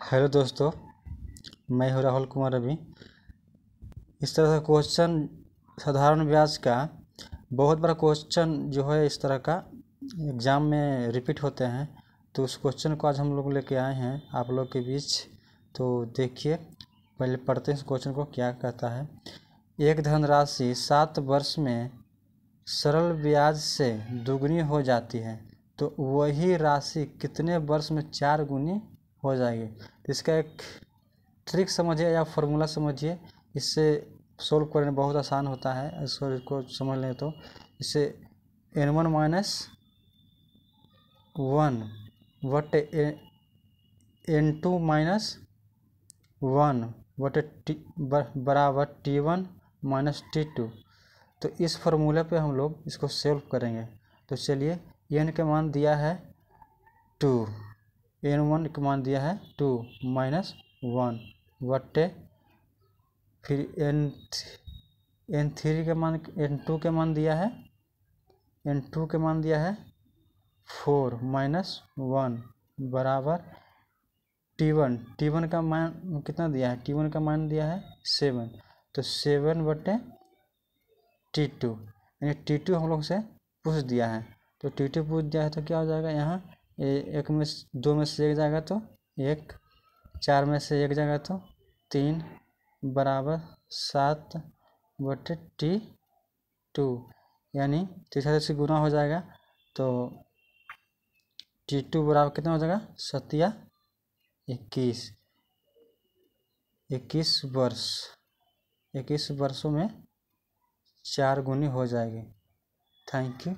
Hello दोस्तों, मैं हूँ राहुल कुमार अभी। इस तरह का क्वेश्चन साधारण ब्याज का, बहुत बड़ा क्वेश्चन जो है इस तरह का एग्ज़ाम में रिपीट होते हैं। तो उस क्वेश्चन को आज हम लोग लेके आए हैं, आप लोग के बीच। तो देखिए, पहले पढ़ते हैं इस क्वेश्चन को, क्या कहता है। एक धनराशि सात वर्ष में सरल ब्याज से दुगनी हो जाती है तो वही राशि कितने वर्ष में चार गुनी हो जाएगी। तो इसका एक ट्रिक समझिए या फॉर्मूला समझिए। इससे सोल्व करने बहुत आसान होता है इसको इसको समझ लें तो। इससे एन वन माइनस वन वट एन टू माइनस वन वट टी बराबर T one minus T two तो इस फार्मूले पे हम लोग इसको सॉल्व करेंगे। तो चलिए एन के मान दिया है टू एन वन का मान दिया है टू माइनस वन वट्टे फिर एन एन थ्री का मान एन टू के मान दिया है। एन टू के मान दिया है फोर माइनस वन बराबर टी वन टी वन का मान कितना दिया है? टी वन का मान दिया है सेवन तो सेवन बटे टी टू यानी टी टू हम लोग से पूछ दिया है। तो टी टू पूछ दिया है तो क्या हो जाएगा यहाँ? एक में दो में से एक जाएगा तो एक, चार में से एक जाएगा तो तीन, बराबर सात बटे टी टू, यानी तीसरा से गुना हो जाएगा तो टी टू बराबर कितना हो जाएगा? सतिया इक्कीस। इक्कीस वर्ष। इक्कीस वर्षों में चार गुनी हो जाएगी। Thank you